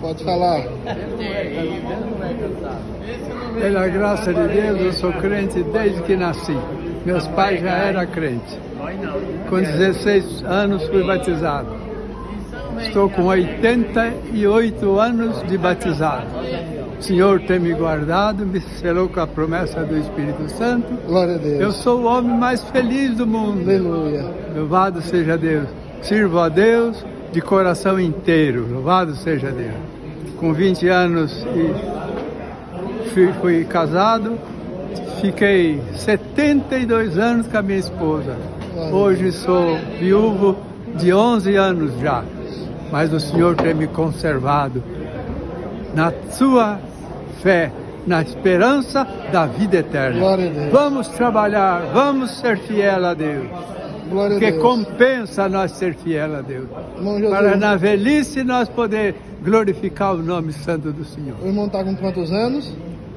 Pode falar. Pela graça de Deus, eu sou crente desde que nasci. Meus pais já eram crentes. Com 16 anos fui batizado. Estou com 88 anos de batizado. O Senhor tem me guardado, me selou com a promessa do Espírito Santo. Glória a Deus. Eu sou o homem mais feliz do mundo. Aleluia. Louvado seja Deus. Sirvo a Deus de coração inteiro. Louvado seja Deus. Com 20 anos fui, fui casado, fiquei 72 anos com a minha esposa. Hoje sou viúvo de 11 anos já, mas o Senhor tem me conservado na sua fé, na esperança da vida eterna. Vamos trabalhar, vamos ser fiel a Deus. Glória Porque compensa nós ser fiel a Deus. Para na velhice nós poder glorificar o nome santo do Senhor. o irmão está com quantos anos?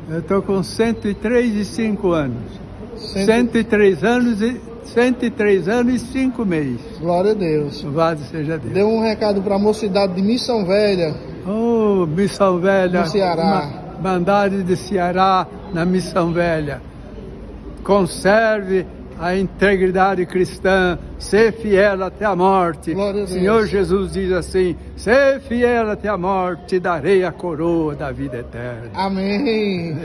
Eu estou com 103 e 5 anos. Cento- 103 anos e 103 anos e 5 meses. Glória a Deus. Louvado seja Deus. Deu um recado para a mocidade de Missão Velha. Oh, Missão Velha. No Ceará. Bandade de Ceará, na Missão Velha. Conserve a integridade cristã, ser fiel até a morte. Glória. Senhor Jesus diz assim: ser fiel até a morte, te darei a coroa da vida eterna. Amém.